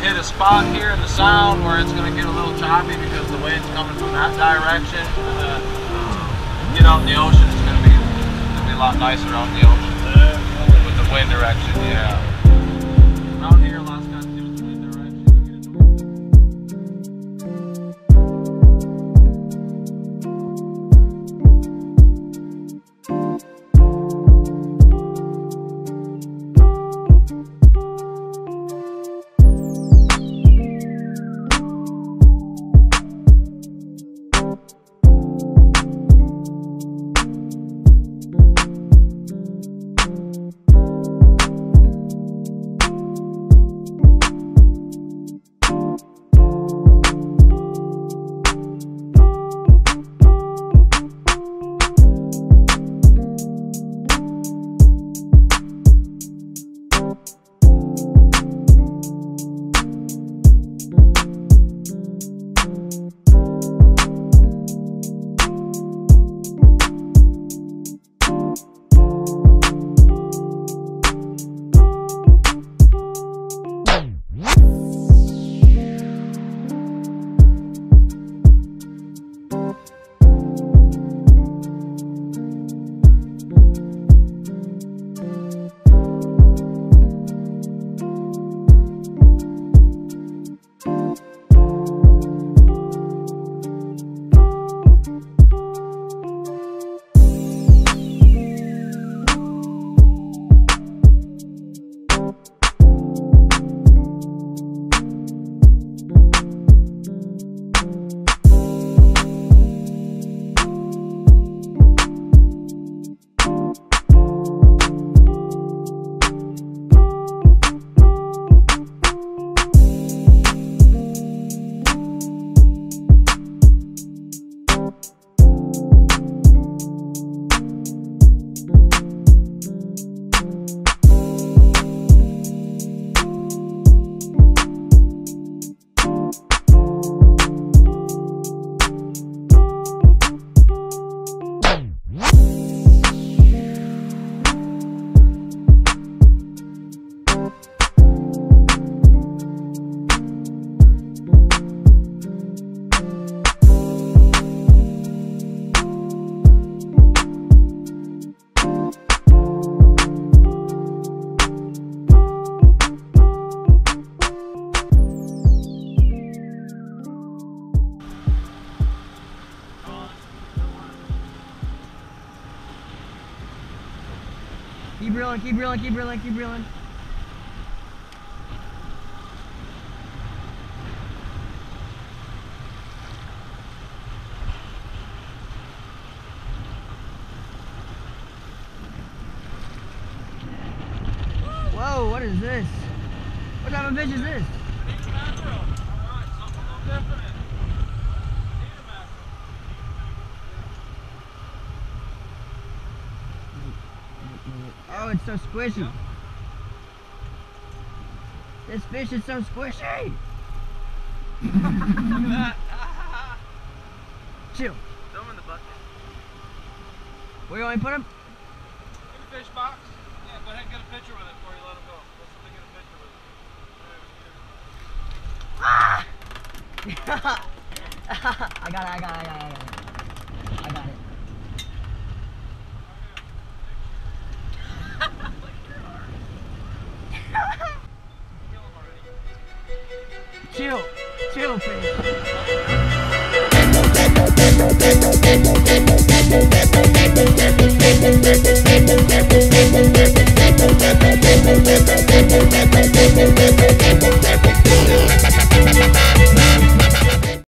hit a spot here in the sound where it's gonna get a little choppy because the wind's coming from that direction. Uh, get out in the ocean, it's gonna be, it's gonna be a lot nicer out in the ocean with the wind direction. Yeah. Out here, lot's Keep reeling, keep reeling, keep reeling, keep reeling. Whoa, what is this? What type of fish is this? Oh, it's so squishy. This fish is so squishy. Chill. Throw 'em in the bucket. Where you want me to put him? In the fish box. Yeah, go ahead and get a picture with it before you let him go. Let somebody get a picture with ah! I got it, I got it, I got it, I got it. Chill, chill. Thank